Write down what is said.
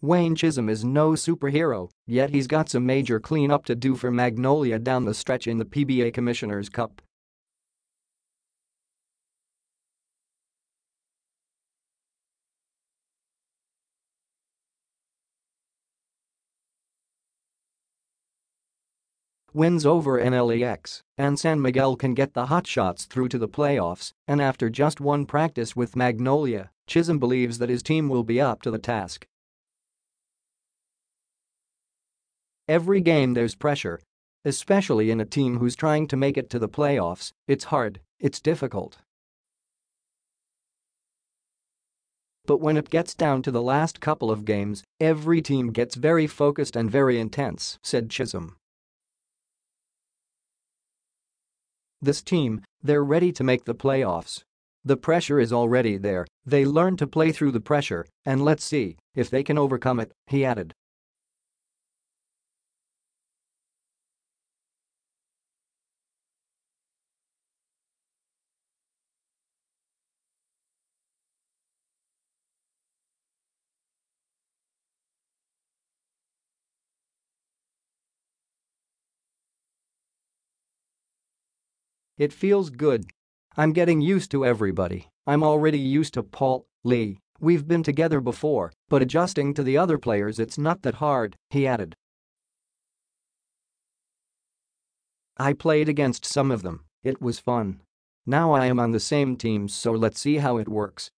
Wayne Chism is no superhero, yet he's got some major cleanup to do for Magnolia down the stretch in the PBA Commissioner's Cup. Wins over NLEX and San Miguel can get the hotshots through to the playoffs, and after just one practice with Magnolia, Chism believes that his team will be up to the task. Every game there's pressure. Especially in a team who's trying to make it to the playoffs, it's hard, it's difficult. But when it gets down to the last couple of games, every team gets very focused and very intense, said Chism. This team, they're ready to make the playoffs. The pressure is already there, they learn to play through the pressure, and let's see if they can overcome it, he added. It feels good. I'm getting used to everybody, I'm already used to Paul, Lee, we've been together before, but adjusting to the other players it's not that hard, he added. I played against some of them, it was fun. Now I am on the same team so let's see how it works.